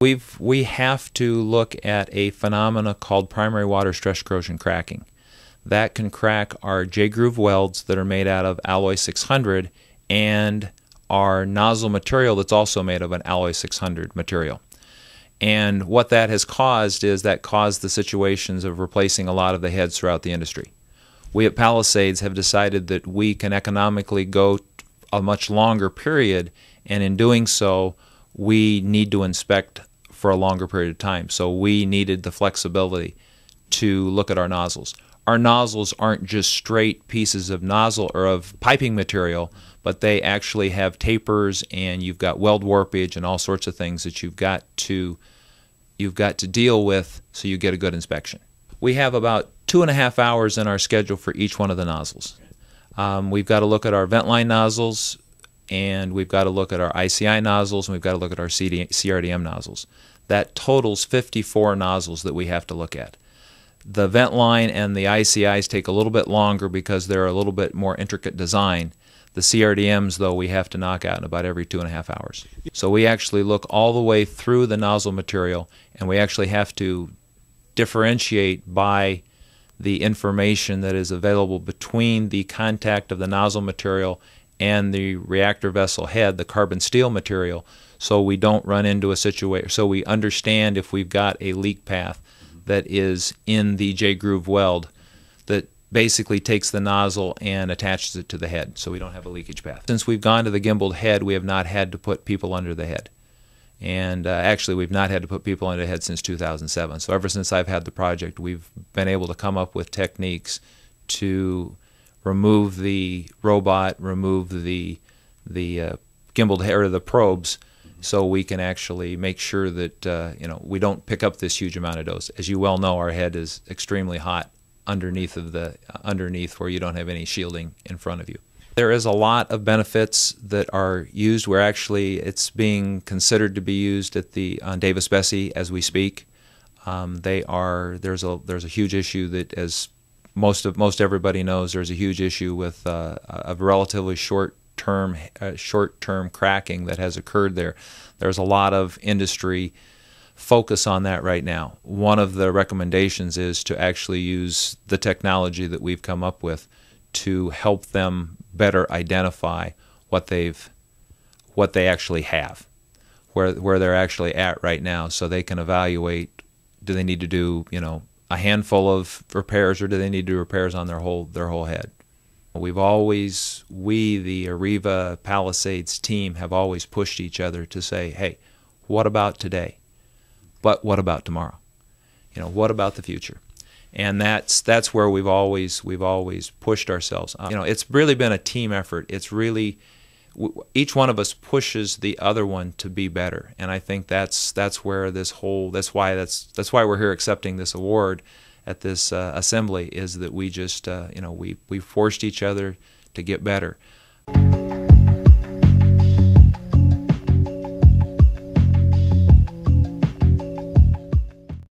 we've we have to look at a phenomena called primary water stress corrosion cracking. That can crack our J groove welds that are made out of alloy 600 and our nozzle material that's also made of an alloy 600 material. And what that has caused is that caused the situations of replacing a lot of the heads throughout the industry. We at Palisades have decided that we can economically go a much longer period, and in doing so, we need to inspect for a longer period of time. So we needed the flexibility to look at our nozzles. Our nozzles aren't just straight pieces of nozzle or of piping material, but they actually have tapers and you've got weld warpage and all sorts of things that you've got to you've got to deal with so you get a good inspection. We have about two and a half hours in our schedule for each one of the nozzles. Um, we've got to look at our vent line nozzles, and we've got to look at our ICI nozzles, and we've got to look at our CD, CRDM nozzles. That totals 54 nozzles that we have to look at. The vent line and the ICIs take a little bit longer because they're a little bit more intricate design, the CRDMs, though, we have to knock out in about every two and a half hours. So we actually look all the way through the nozzle material, and we actually have to differentiate by the information that is available between the contact of the nozzle material and the reactor vessel head, the carbon steel material, so we don't run into a situation, so we understand if we've got a leak path that is in the J groove weld that basically takes the nozzle and attaches it to the head so we don't have a leakage path. Since we've gone to the gimbaled head, we have not had to put people under the head. And uh, actually, we've not had to put people under the head since 2007. So ever since I've had the project, we've been able to come up with techniques to remove the robot, remove the the uh, gimbaled head or the probes, so we can actually make sure that uh, you know we don't pick up this huge amount of dose. As you well know, our head is extremely hot underneath of the uh, underneath where you don't have any shielding in front of you. There is a lot of benefits that are used. Where actually it's being considered to be used at the on Davis-Besse as we speak. Um, they are there's a there's a huge issue that as most of most everybody knows there's a huge issue with uh, a relatively short term uh, short term cracking that has occurred there. There's a lot of industry focus on that right now. One of the recommendations is to actually use the technology that we've come up with to help them better identify what they've what they actually have, where where they're actually at right now, so they can evaluate do they need to do you know a handful of repairs or do they need to do repairs on their whole their whole head. We've always we the Areva Palisades team have always pushed each other to say, hey, what about today? But what about tomorrow? You know, what about the future? And that's that's where we've always we've always pushed ourselves. Uh, you know, it's really been a team effort. It's really each one of us pushes the other one to be better, and I think that's that's where this whole that's why that's that's why we're here accepting this award at this uh, assembly is that we just uh, you know we we forced each other to get better.